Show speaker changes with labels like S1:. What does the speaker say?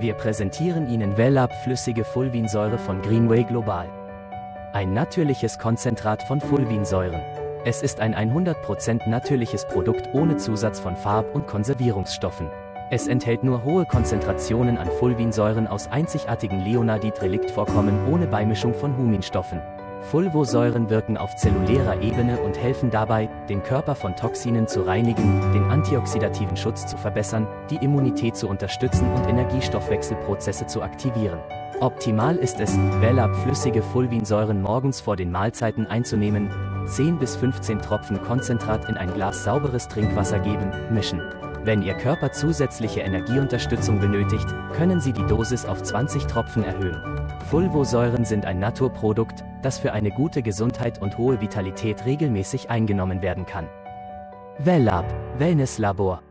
S1: Wir präsentieren Ihnen Wellab flüssige Fulvinsäure von Greenway Global. Ein natürliches Konzentrat von Fulvinsäuren. Es ist ein 100% natürliches Produkt ohne Zusatz von Farb- und Konservierungsstoffen. Es enthält nur hohe Konzentrationen an Fulvinsäuren aus einzigartigen Leonardit-Reliktvorkommen ohne Beimischung von Huminstoffen. Fulvosäuren wirken auf zellulärer Ebene und helfen dabei, den Körper von Toxinen zu reinigen, den antioxidativen Schutz zu verbessern, die Immunität zu unterstützen und Energiestoffwechselprozesse zu aktivieren. Optimal ist es, Wellab flüssige Fulvinsäuren morgens vor den Mahlzeiten einzunehmen, 10 bis 15 Tropfen Konzentrat in ein Glas sauberes Trinkwasser geben, mischen. Wenn Ihr Körper zusätzliche Energieunterstützung benötigt, können Sie die Dosis auf 20 Tropfen erhöhen. Fulvosäuren sind ein Naturprodukt, das für eine gute Gesundheit und hohe Vitalität regelmäßig eingenommen werden kann. Wellab, Wellnesslabor